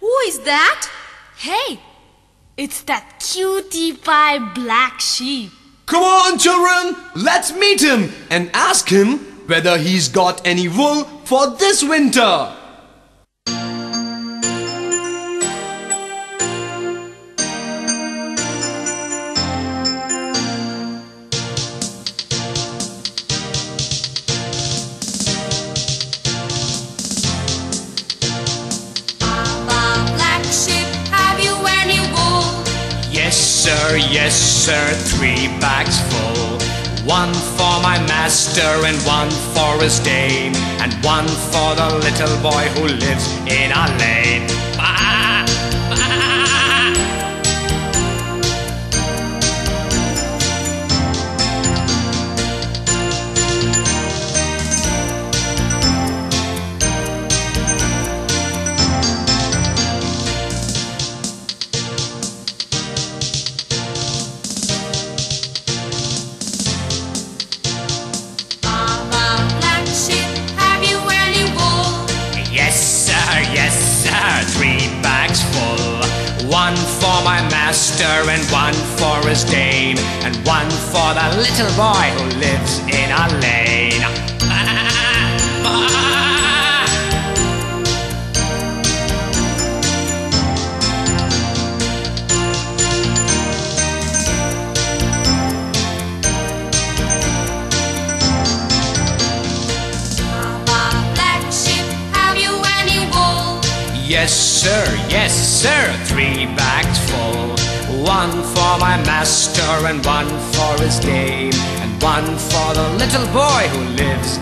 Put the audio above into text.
Who is that? Hey, it's that cutie pie black sheep. Come on, children, let's meet him and ask him whether he's got any wool for this winter. Sir, yes, sir, three bags full. One for my master and one for his dame, and one for the little boy who lives in our lane. One for my master and one for his dame, and one for the little boy who lives in our lane. Yes, sir, yes, sir, three bags full. One for my master and one for his dame, and one for the little boy who lives